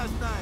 Drunk last night.